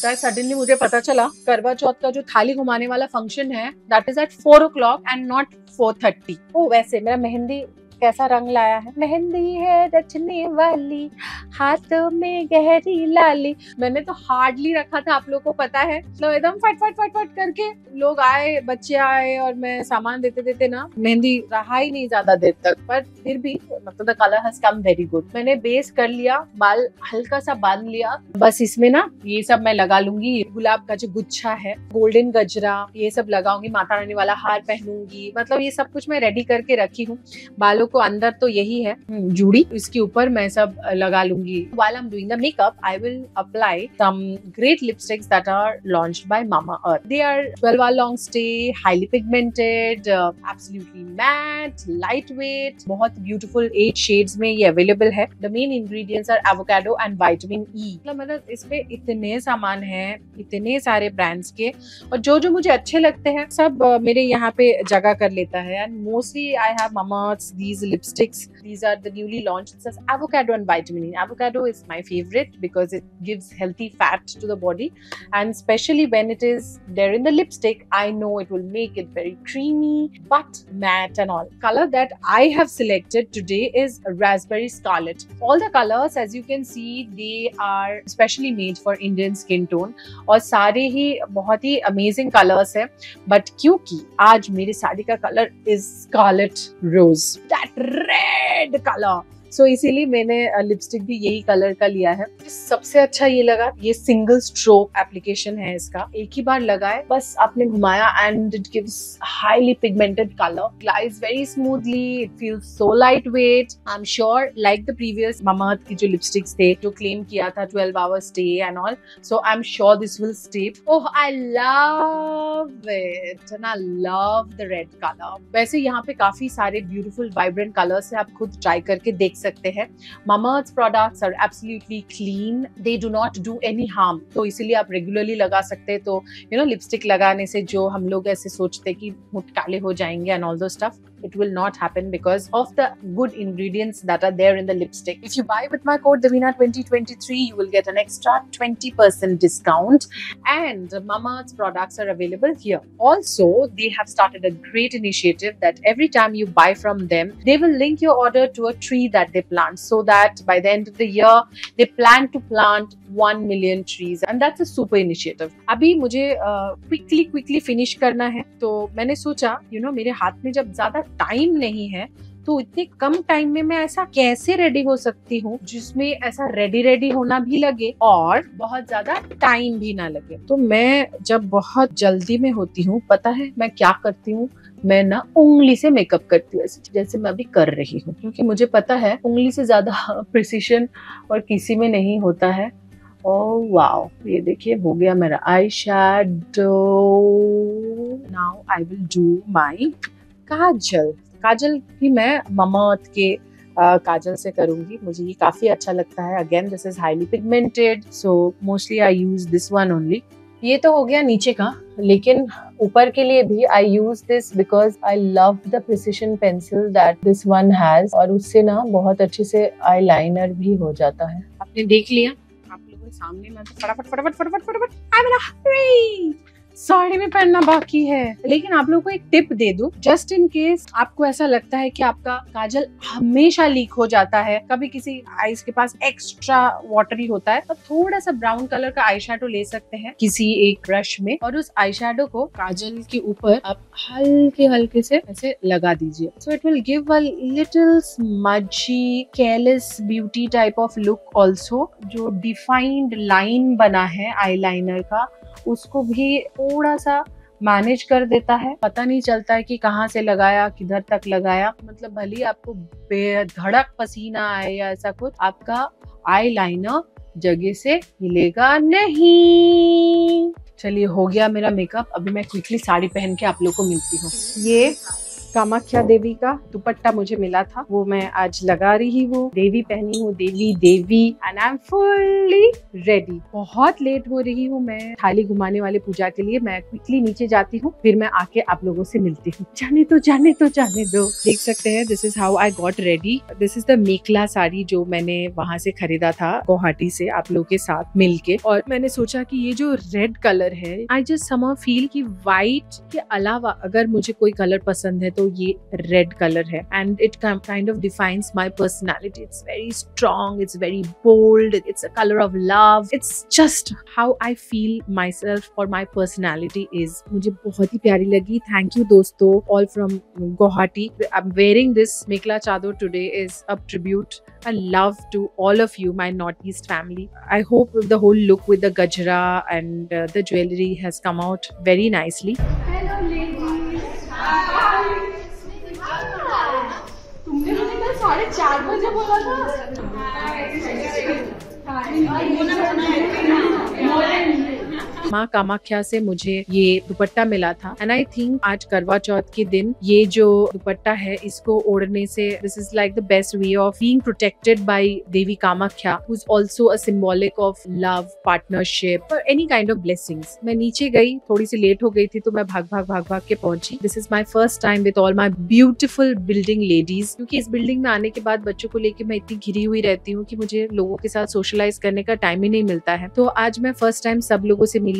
पता है सडनली मुझे पता चला, करवा चौथ का जो थाली घुमाने वाला फ़ंक्शन है that is at four o'clock and not four thirty o, वैसे मेरा मेहंदी कैसा रंग लाया है? मेहंदी है, रचने वाली, हाथों में गहरी लाली। मैंने तो हार्डली रखा था, आप लोग को पता है। तो एकदम फट फट फट फट करके लोग आए, बच्चे आए और मैं सामान देते देते ना, मेहंदी रहा ही नहीं ज़्यादा देर तक। पर फिर भी मतलब the colour has come very good मैंने बेस कर लिया, बाल हल्का सा बाँध लिया। बस इसमें ना ये सब मैं लगा लूँगी। गुलाब का जो गुच्छा है गोल्डन गजरा, ये सब लगाऊँगी। माता रानी वाला हार पहनूँगी। मतलब ये सब कुछ मैं रेडी करके रखी हूँ। बालों को अंदर तो यही है। हम्म, जूड़ी। इसके ऊपर मैं सब लगा लूँगी। While am doing the makeup I will apply some great lipsticks that are launch by Mamaearth they are twelve hour long stay highly pigmented absolutely matte light weight बहुत ब्यूटीफुल एट शेड्स में ये available है। The main ingredients are avocado and vitamin E मतलब इसमें इतने सामान है, इतने सारे ब्रांड्स के, और जो जो मुझे अच्छे लगते हैं, सब मेरे यहाँ पे जगह कर लेता है। And mostly I have Mama these these lipsticks. These are the newly launched. It says avocado and vitamin E. Avocado is my favorite because it gives healthy fat to the body, and especially when it is there in the lipstick, I know it will make it very creamy but matte and all. Color that I have selected today is raspberry scarlet. All the colors, as you can see, they are specially made for Indian skin tone और सारे ही बहुत ही amazing colours है but क्योंकि आज मेरी साड़ी का colour is scarlet rose that red colour so इसीलिए मैंने लिपस्टिक भी यही कलर का लिया है। सबसे अच्छा ये लगा, ये सिंगल स्ट्रोक एप्लीकेशन है इसका। एक ही बार लगाए, बस आपने घुमाया and it gives highly pigmented colour glides very smoothly it feels so light weight I am sure like the previous Mamaearth की जो लिपस्टिक्स थे, जो क्लेम किया था 12 hour stay and all so I am sure this will stay oh I love it and I love the red colour वैसे यहाँ पे काफ़ी सारे ब्यूटीफुल वाइब्रेंट कलर्स है, आप खुद ट्राई करके देख सकते हैं। Mamaearth products are absolutely clean they do not do any harm तो इसीलिए आप रेगुलरली लगा सकते हैं। तो यू नो लिपस्टिक लगाने से जो हम लोग ऐसे सोचते हैं कि मुठ काले हो जाएँगे and all though stuff it will not happen because of the good ingredients that are there in the lipstick. If you buy with my code Davina2023, you will get an extra 20% discount and Mama's products are available here. Also, they have started a great initiative that every time you buy from them, they will link your order to a tree that they plant so that by the end of the year, they plan to plant 1 million trees and that's a super initiative. अभी मुझे quickly uh, quickly finish करना है तो मैंने सोचा you you no know, मेरे हाथ में जब ज्यादा टाइम नहीं है तो इतने कम टाइम में मैं ऐसा कैसे रेडी हो सकती हूँ जिसमें ऐसा रेडी रेडी होना भी लगे और बहुत ज़्यादा टाइम भी ना लगे? तो मैं जब बहुत जल्दी में होती हूँ, पता है मैं क्या करती हूँ? मैं ना उंगली से मेकअप करती हूँ जैसे मैं अभी कर रही हूँ, क्योंकि मुझे पता है उंगली से ज़्यादा प्रिसीशन और किसी में नहीं होता है। ओह वाओ ये देखिए, हो गया मेरा eye shadow now I will do my kajal. Kajal भी मैं ममाअर्थ के Uh, काजल से करूँगी। मुझे ये काफ़ी अच्छा लगता है। Again this is highly pigmented so mostly I use this one only ये तो हो गया नीचे का लेकिन ऊपर के लिए भी I use this because I love the precision pencil that this one has और उससे ना बहुत अच्छे से आई लाइनर भी हो जाता है। आपने देख लिया? आप लोगों के सामने मैं तो फटाफट फटाफट फटाफट फटाफट आई साड़ी में पहनना बाकी है। लेकिन आप लोगों को एक टिप दे दूँ जस्ट इन केस आपको ऐसा लगता है कि आपका काजल हमेशा लीक हो जाता है, कभी किसी आईज के पास एक्स्ट्रा वाटरी होता है तो थोड़ा सा ब्राउन कलर का आई ले सकते हैं किसी एक ब्रश में और उस आई को काजल के ऊपर आप हल्के हल्के से ऐसे लगा दीजिए। So it will give a little smudgy careless beauty type of look also जो डिफाइंड लाइन बना है आई का। उसको भी थोड़ा सा मैनेज कर देता है। पता नहीं चलता है कि कहाँ से लगाया, किधर तक लगाया। मतलब भले ही आपको बेधड़क पसीना आए या ऐसा कुछ, आपका आई लाइनर जगह से हिलेगा नहीं। चलिए, हो गया मेरा मेकअप अभी मैं क्विकली साड़ी पहन के आप लोग को मिलती हूँ। ये कामाख्या देवी का दुपट्टा मुझे मिला था। वो मैं आज लगा रही हूँ। देवी पहनी हूँ। Devi Devi and I am fully ready बहुत लेट हो रही हूँ मैं। थाली घुमाने वाले पूजा के लिए मैं क्विकली नीचे जाती हूँ। फिर मैं आके आप लोगों से मिलती हूँ। जाने तो जाने तो जाने दो। देख सकते हैं this is how I got ready this is the mekhela sari जो मैंने वहाँ से खरीदा था गुवाहाटी से आप लोगों के साथ मिल के और मैंने सोचा की ये जो रेड कलर है आई जस्ट सम फील कि व्हाइट के अलावा अगर मुझे कोई कलर पसंद है तो ये रेड कलर है. And it kind of defines my personality it's very strong it's very bold it's a colour of love it's just how I feel myself और माई पर्सनैलिटी इज़ मुझे बहुत ही प्यारी लगी. थैंक यू दोस्तों all from Guwahati I am wearing this mekhela chador today is a tribute a love to all of you, my Northeast family. I hope the whole look with the gajra and uh, the jewelry has come out very nicely. Hello, ladies. तुमने मुझे कल साढ़े चार बजे बोला था। माँ कामाख्या से मुझे ये दुपट्टा मिला था। एंड आई थिंक आज करवा चौथ के दिन ये जो दुपट्टा है, इसको ओढ़ने से this is like the best way of being protected by Devi Kamakhya who also a symbolic of love partnership और एनी काइंड ऑफ़ ब्लेसिंग्स मैं नीचे गई, थोड़ी सी लेट हो गई थी तो मैं भाग भाग भाग भाग के पहुँची। This is my first time with all my beautiful building ladies क्योंकि इस बिल्डिंग में आने के बाद बच्चों को लेकर मैं इतनी घिरी हुई रहती हूँ कि मुझे लोगों के साथ सोशलाइज करने का टाइम ही नहीं मिलता है। तो आज मैं फ़र्स्ट टाइम सब लोगों से मिली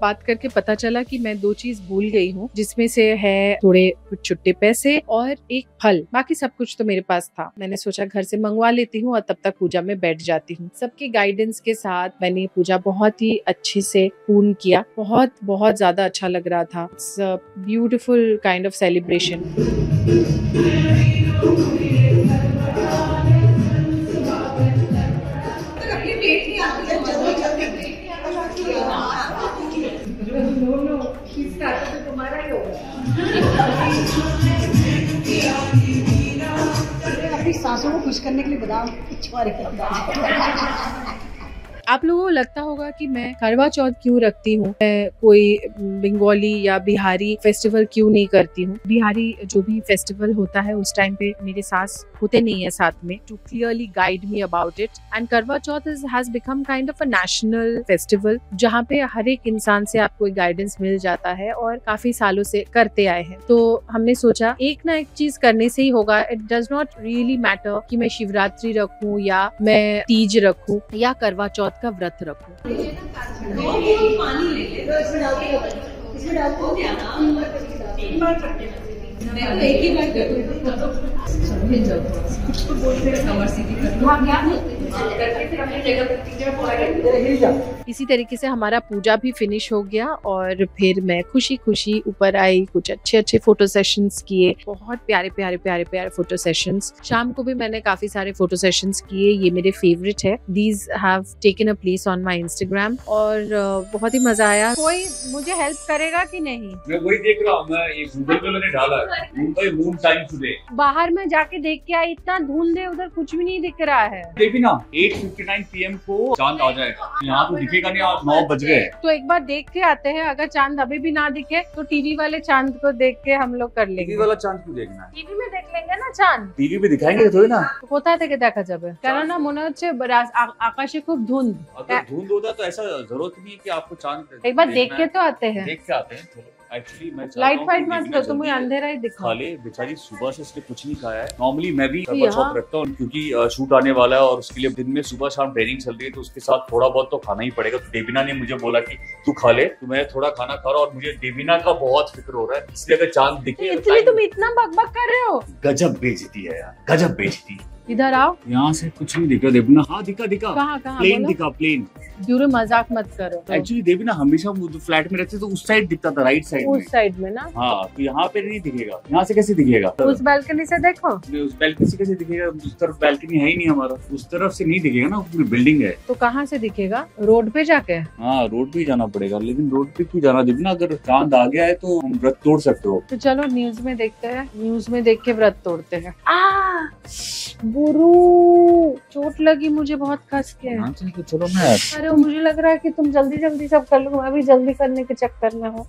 बात करके पता चला कि मैं दो चीज़ भूल गई हूँ, जिसमें से है थोड़े छुट्टे पैसे और एक फल। बाकी सब कुछ तो मेरे पास था। मैंने सोचा घर से मंगवा लेती हूँ और तब तक पूजा में बैठ जाती हूँ। सबके गाइडेंस के साथ मैंने पूजा बहुत ही अच्छे से पूर्ण किया। बहुत बहुत ज़्यादा अच्छा लग रहा था। ब्यूटिफुल काइंड ऑफ़ सेलिब्रेशन सासों को खुश करने के लिए बताओ छोरे आप लोगों को लगता होगा कि मैं करवा चौथ क्यों रखती हूँ? मैं कोई बंगाली या बिहारी फेस्टिवल क्यों नहीं करती हूँ? बिहारी जो भी फेस्टिवल होता है, उस टाइम पे मेरे सास होते नहीं है साथ में to clearly guide me about it and Karva Chauth has become kind of a national festival जहाँ पे हर एक इंसान से आपको गाइडेंस मिल जाता है और काफ़ी सालों से करते आए हैं। तो हमने सोचा एक ना एक चीज़ करने से ही होगा। It does not really matter कि मैं शिवरात्रि रखूँ या मैं तीज रखूँ या करवा चौथ का व्रत रखूँ। एक ही इसी तरीके से हमारा पूजा भी फिनिश हो गया और फिर मैं खुशी खुशी ऊपर आई कुछ अच्छे अच्छे फ़ोटो सेशंस किए बहुत प्यारे प्यारे प्यारे प्यारे फ़ोटो सेशंस शाम को भी मैंने काफ़ी सारे फ़ोटो सेशंस किए ये मेरे फेवरेट है। These have taken a place on my Instagram और बहुत ही मज़ा आया। कोई मुझे हेल्प करेगा कि नहीं? मैं वही देख रहा हूँ मैं ये गूगल पे मैंने डाला है। मुंबई मून टाइम बाहर में जाके देख के आई इतना धूल दे उधर कुछ भी नहीं दिख रहा है। देखिए ना 8:59 पीएम को चाँद आ जाएगा। यहाँ तो दिखेगा नहीं आज नौ बज गए। तो एक बार देख के आते हैं अगर चाँद अभी भी ना दिखे तो टीवी वाले चाँद को देख के हम लोग कर लेंगे। टीवी वाला चाँद क्यों देखना टीवी में देख लेंगे ना चाँद। टीवी में दिखाएँगे तो थोड़ी ना। কোথায় देखा जाए ना কেননা মনে হচ্ছে আকাশে खूब धुंध। धुंध होता तो ऐसा ज़रूरत नहीं की आपको चाँद एक बार देख के तो आते हैं। देख के आते हैं एक्चुअली मैं लाइट हूँ फाइट मत ने तुम्हें अंधेरा ही दिखा। खा ले। बेचारी सुबह से उसने कुछ नहीं खाया है। नॉर्मली मैं भी यहाँ- चौथ रखता हूँ क्योंकि शूट आने वाला है और उसके लिए दिन में सुबह शाम ट्रेनिंग चल रही है तो उसके साथ थोड़ा बहुत तो खाना ही पड़ेगा। तो देविना ने मुझे बोला की तू खा ले तो मैं थोड़ा खाना खा रहा हूँ और मुझे देविना का बहुत फ़िक्र हो रहा है। इसलिए अगर चाँद दिखे तो इसलिए तुम इतना बकबक कर रहे हो। गजब बेचती है यार गजब बेचती इधर आओ। यहाँ से कुछ नहीं दिखा देवना हाँ दिखा दिखा। कहाँ कहाँ प्लेन दिखा प्लेन गुरु मज़ाक मत करो। एक्चुअली देवना हमेशा फ्लैट में रहते तो उस साइड दिखता था राइट साइड उस साइड में ना। हाँ तो यहाँ पे नहीं दिखेगा। यहाँ से कैसे दिखेगा? उस बालकनी से देखो। उस बैल्कनी से कैसे दिखेगा? उस तरफ़ बैल्कनी है ही नहीं हमारा। उस तरफ़ से नहीं दिखेगा ना पूरी बिल्डिंग है। तो कहाँ से दिखेगा? रोड पे जाके? हाँ रोड पे जाना पड़ेगा। लेकिन रोड पे क्यों जाना? देवना अगर चाँद आ गया है तो हम व्रत तोड़ सकते हो। तो चलो न्यूज़ में देखते हैं। न्यूज़ में देख के व्रत तोड़ते हैं। गुरु चोट लगी मुझे बहुत कस के। हाँ तो चलो ना अरे मुझे लग रहा है कि तुम जल्दी जल्दी सब कर लो मैं भी जल्दी करने के चक्कर में हूँ।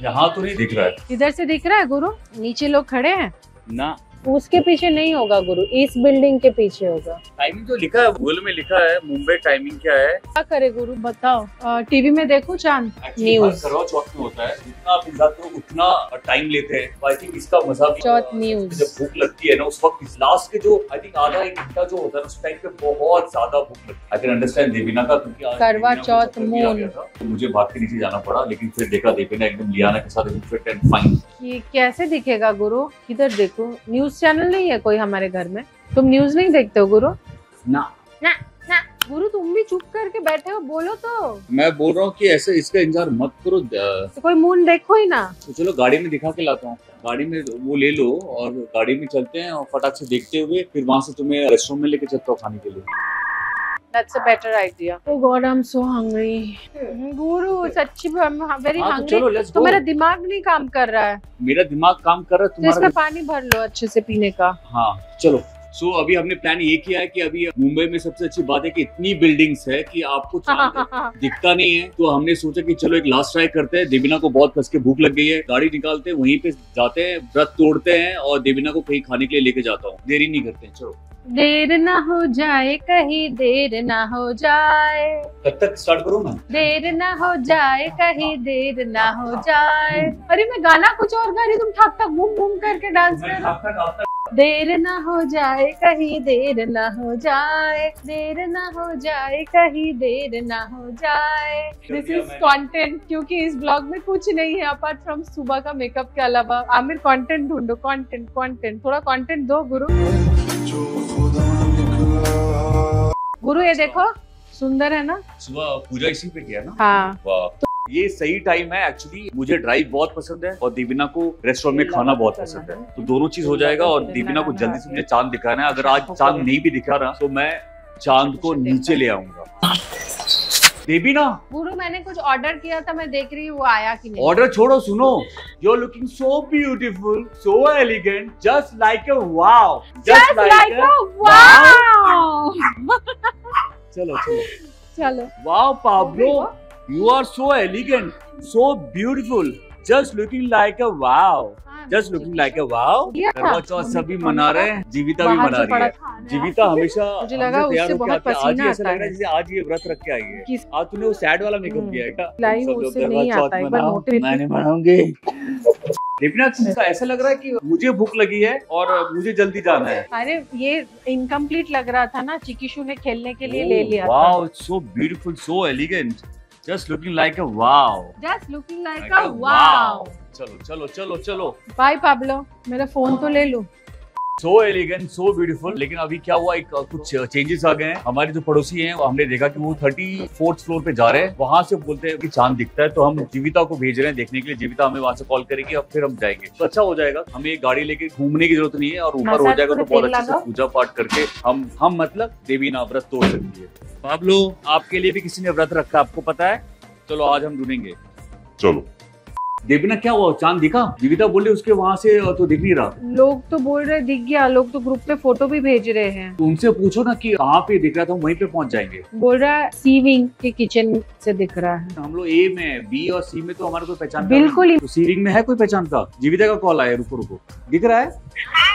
यहाँ तो नहीं दिख रहा है। इधर से दिख रहा है गुरु? नीचे लोग खड़े हैं? ना। उसके पीछे नहीं होगा गुरु इस बिल्डिंग के पीछे होगा। टाइमिंग जो लिखा है गूगल में लिखा है मुंबई टाइमिंग क्या है? क्या करे गुरु बताओ। टीवी में देखो चाँद? न्यूज़ करवा चौथ में होता है। जितना आप इंतज़ार उतना टाइम लेते हैं। आई थिंक इसका मज़ा चौथ news. जब भूख लगती है ना उस वक्त लास्ट के जो आई थिंक आधा एक घंटा जो होता है उस टाइम पे बहुत ज़्यादा भूख लगती है। आई कैन अंडरस्टैंड देवीना का क्योंकि करवा चौथ था, तो मुझे भाग के नीचे जाना पड़ा लेकिन फिर देखा देवीना एकदम लियाना के साथ फिट एंड फाइन ये कैसे दिखेगा गुरु? इधर देखो न्यूज़ चैनल नहीं है कोई हमारे घर में। तुम न्यूज़ नहीं देखते हो गुरु? ना। ना ना। गुरु तुम भी चुप करके बैठे हो बोलो तो। मैं बोल रहा हूँ कि ऐसे इसका इंतज़ार मत करो तो कोई मून देखो ही ना। तो चलो गाड़ी में दिखा के लाता हूँ। गाड़ी में वो ले लो और गाड़ी में चलते हैं और फटाक से देखते हुए फिर वहाँ से तुम्हें रेस्टोरेंट में लेके चलता हूँ खाने के लिए। That's a better idea. Oh God, I'm so hungry. गुरु सच्ची I'm very हाँ तो hungry. चलो लेट्स तो मेरा दिमाग नहीं काम कर रहा है। मेरा दिमाग काम कर रहा है तो इसमें पानी भर लो अच्छे से पीने का। हाँ चलो। सो अभी हमने प्लान ये किया है कि अभी मुंबई में सबसे अच्छी बात है कि इतनी बिल्डिंग्स है कि आपको दिखता नहीं है। तो हमने सोचा कि चलो एक लास्ट ट्राई करते हैं। देविना को बहुत कस के भूख लग गई है। गाड़ी निकालते हैं वहीं पे जाते हैं व्रत तोड़ते हैं और देविना को कहीं खाने के लिए लेके जाता हूँ। देरी नहीं करते हैं चलो। देर ना हो जाए कहीं देर ना हो जाए। कब तक स्टार्ट करूँ मैं देर ना हो जाए कहीं देर ना हो जाए। अरे मैं गाना कुछ और गा रही तुम ठक ठक घूम घूम करके डांस कर रहे। देर ना हो जाए कहीं देर ना हो जाए। देर ना हो जाए कहीं देर ना हो जाए। दिस इज़ कंटेंट क्योंकि इस ब्लॉग में कुछ नहीं है अपार्ट फ्रॉम सुबह का मेकअप के अलावा। आमिर कंटेंट ढूंढो कंटेंट कंटेंट थोड़ा कंटेंट दो गुरु। गुरु ये देखो सुंदर है ना? सुबह पूजा इसी पे किया ना? हाँ। वाह। ये सही टाइम है एक्चुअली मुझे ड्राइव बहुत पसंद है और दीपिना को रेस्टोरेंट में खाना बहुत पसंद है। तो दोनों चीज़ हो जाएगा और दीपिना को जल्दी से मुझे चाँद दिखाना है। अगर आज चाँद नहीं भी दिखा रहा तो मैं चाँद को नीचे ले आऊँगा। देवीना गुरु मैंने कुछ ऑर्डर किया था मैं देख रही हूँ वो आया कि नहीं। ऑर्डर छोड़ो सुनो। You are looking so beautiful so elegant just like a wow a wow! चलो चलो चलो wow Pablo you are so elegant so beautiful just looking like a wow just looking like wow Karva Chauth सभी मना रहे हैं जीविता भी मना रही है। जीविता हमेशा मुझे लगा उससे बहुत आज पसीना ऐसा लग आता रहा है। जैसे आज ये व्रत रख के आई है। आज तूने वो सैड वाला मेकअप हम्म। किया है क्या? नहीं आता, एक बार मनाओ, मैंने मनाऊँगी। दीपिना ऐसा लग रहा है कि मुझे भूख लगी है और मुझे जल्दी जाना है। अरे ये इनकम्प्लीट लग रहा था ना चिकीशू ने खेलने के लिए ले लिया wow so beautiful so elegant just looking like a wow just looking like Like a a wow चलो चलो चलो चलो। बाय पाब्लो मेरा फ़ोन तो ले लो। सो एलिगेंट सो ब्यूटीफुल लेकिन अभी क्या हुआ? एक कुछ चेंजेस आ गए हैं। हमारे जो पड़ोसी हैं हमने देखा कि वो थर्टी फोर्थ फ्लोर पे जा रहे हैं। वहाँ से बोलते हैं कि चाँद दिखता है तो हम जीविता को भेज रहे हैं देखने के लिए। जीविता हमें वहाँ से कॉल करेगी और फिर हम जाएँगे। तो अच्छा हो जाएगा। हमें एक गाड़ी लेके घूमने की ज़रूरत नहीं है और ऊपर हो जाएगा तो बहुत अच्छे से पूजा पाठ करके हम हम मतलब देवी ना व्रत तोड़ सकती है। पाब्लो आपके लिए भी किसी ने व्रत रखा आपको पता है? चलो आज हम ढूंढेंगे। चलो। देवीना क्या हुआ? चाँद दिखा? जीविता बोले उसके वहाँ से तो दिख नहीं रहा। लोग तो बोल रहे दिख गया लोग तो ग्रुप पे फ़ोटो भी भेज रहे हैं। तो उनसे पूछो ना कि कहाँ पे दिख रहा था हम वहीं पे पहुँच जाएँगे। बोल रहा है सी विंग के किचन से दिख रहा है। हम लोग ए में बी और सी में तो हमारा कोई पहचान बिल्कुल ही। तो सी विंग में है कोई पहचान का जीविता का कॉल आया रुको रुको। दिख रहा है? वाओ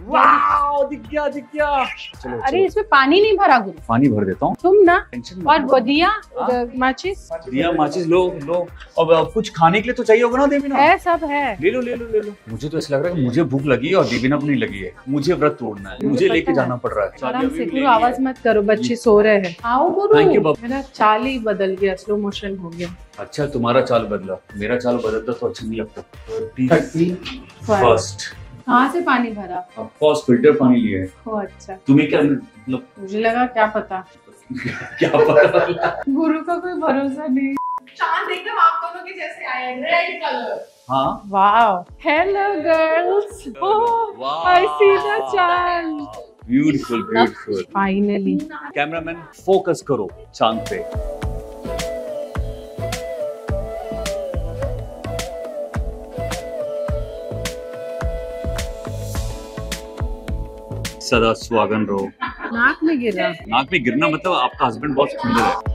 दिख गया दिख गया चलो अरे चलो। इसमें पानी नहीं भरा गुरु। पानी भर देता हूँ। तुम ना टेंशन और मत वो दिया हाँ। माचिस। दिया माचिस लो लो। अब कुछ खाने के लिए तो चाहिए होगा ना देवीना है सब है। ले लो ले लो ले लो। मुझे तो ऐसा लग रहा है मुझे भूख लगी है और देवीना को नहीं लगी है। मुझे व्रत तोड़ना है। मुझे लेके जाना पड़ रहा है। आराम से गुरु आवाज़ मत करो बच्चे सो रहे हैं। आओ गुरु। मेरा चाल ही बदल गया स्लो मोशन हो गया। अच्छा तुम्हारा चाल बदला। मेरा चाल बदलता तो अच्छा नहीं लगता। फ़र्स्ट कहाँ से पानी भरा? ऑफ़ कोर्स फ़िल्टर पानी लिया है। ओ अच्छा। तुम्हें क्या मतलब? मुझे लगा क्या पता? क्या पता? गुरु का कोई भरोसा नहीं। चाँद एकदम आप दोनों के जैसे आया है रेड कलर हाँ। Wow hello girls oh I see the chand beautiful beautiful finally cameraman focus करो चाँद पे। सदा स्वागन रहो। नाक में गिरा। नाक में गिरना मतलब आपका हस्बैंड बहुत सुंदर है।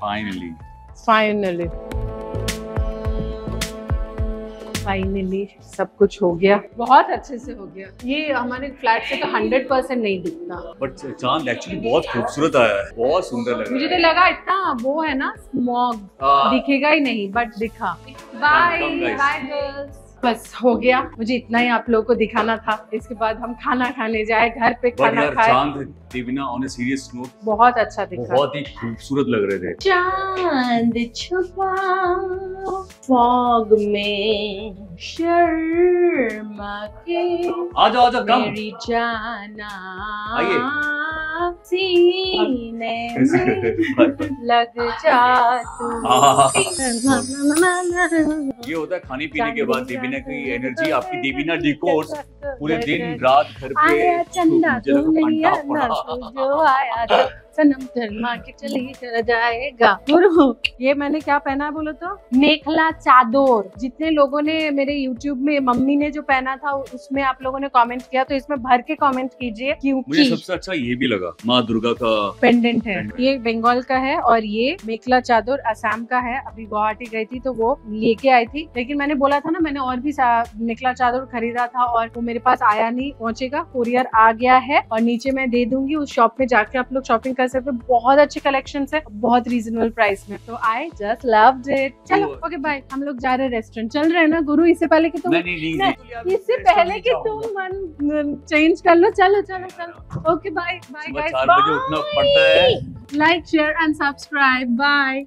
फाइनली फाइनली फाइनली सब कुछ हो गया। बहुत अच्छे से हो गया। ये हमारे फ्लैट से तो हंड्रेड परसेंट नहीं दिखता। बट चाँद एक्चुअली बहुत खूबसूरत आया है बहुत सुंदर लगा मुझे तो लगा इतना वो है ना स्मॉग दिखेगा ही नहीं बट दिखा। बाय बाय गर्ल्स बस हो गया। मुझे इतना ही आप लोगों को दिखाना था। इसके बाद हम खाना खाने जाए घर पे खाना खाए। चाँद ऑन सीरियस नोट बहुत अच्छा दिखा। बहुत ही खूबसूरत लग रहे थे। चाँद छुपा फॉग में शर्मा के आ जाओ आ जाओ कम मेरी जाना। सीने लग जा। ये होता है खाने पीने के बाद देवीना की एनर्जी आपकी देवीना डिकोर्स पूरे दिन रात घर पे चंदा तू जो आया सनम धर्मा के चली चला जाएगा। गुरु ये मैंने क्या पहना है बोलो तो? मेखला चादोर। जितने लोगों ने मेरे YouTube में मम्मी ने जो पहना था उसमें आप लोगों ने कमेंट किया तो इसमें भर के कमेंट कीजिए क्योंकि मुझे सबसे अच्छा ये भी लगा माँ दुर्गा का पेंडेंट है। ये बंगाल का है और ये मेखला चादर असम का है। अभी गुवाहाटी गई थी तो वो लेके आई थी। लेकिन मैंने बोला था ना मैंने और भी मेखला चादर खरीदा था और वो मेरे पास आया नहीं पहुंचेगा। कुरियर आ गया है और नीचे मैं दे दूँगी। उस शॉप में जाके आप लोग शॉपिंग कर सकते हो। बहुत अच्छे कलेक्शन है बहुत रीजनेबल प्राइस में। तो आई जस्ट लव इट चलो ओके बाय हम लोग जा रहे हैं रेस्टोरेंट चल रहे हैं ना गुरु इससे पहले कि तुम इससे पहले कि तुम मन चेंज कर लो। चलो चलो चलो। ओके बाय बाय गाइस बजे उठना पड़ता है। Like share and subscribe. Bye